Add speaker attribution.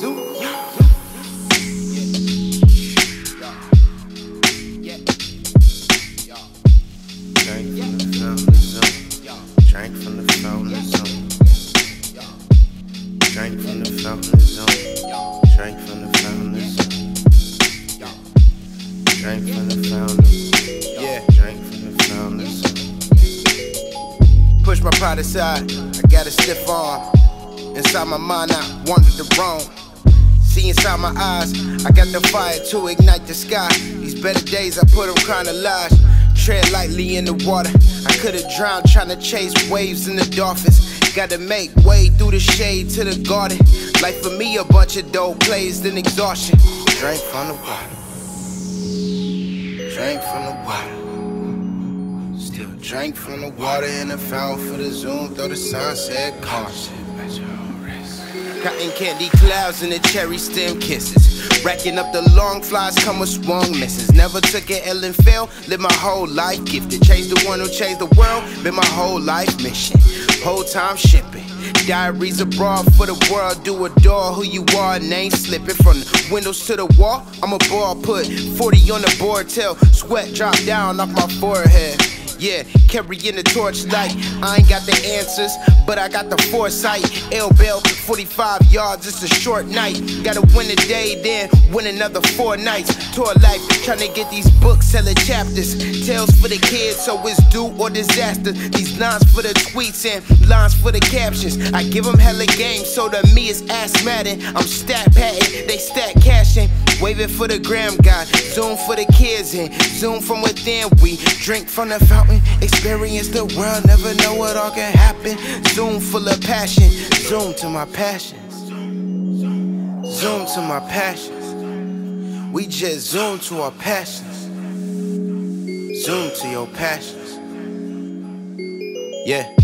Speaker 1: Drank from the fountain zone. Drank from the fountain zone. Drank from the fountain zone. Drank from the fountain. Drank from the fountain zone. Push my pride aside. I got a stiff arm. Inside my mind, I wanted to roam. See inside my eyes, I got the fire to ignite the sky. These better days, I put them lies. Tread lightly in the water. I could've drowned trying to chase waves in the dolphins. Gotta make way through the shade to the garden. Like for me, a bunch of dope plays, then exhaustion. Drink from the water. Drink from the water. Still drink from the water in the fountain for the zoom, though the sunset. caution. Cotton candy clouds and the cherry stem kisses. Racking up the long flies, come with swung misses. Never took an L and fail, live my whole life gifted. Change the one who changed the world, been my whole life mission. Whole time shipping. Diaries abroad for the world, do adore who you are, name slipping from the windows to the wall. I'm a ball, put 40 on the board till sweat drop down off my forehead. Yeah, carrying the torchlight. I ain't got the answers, but I got the foresight. L Bell, 45 yards, it's a short night. Gotta win a day, then win another four nights. Tour life, trying to get these books, selling chapters. Tales for the kids, so it's do or disaster. These lines for the tweets and lines for the captions. I give them hella game, so to me it's ass Madden. I'm stat patting, they stat cashing. Waving for the gram guy, zoom for the kids and zoom from within. We drink from the fountain, experience the world, never know what all can happen. Zoom full of passion, zoom to my passions. Zoom to my passions. We just zoom to our passions. Zoom to your passions. Yeah.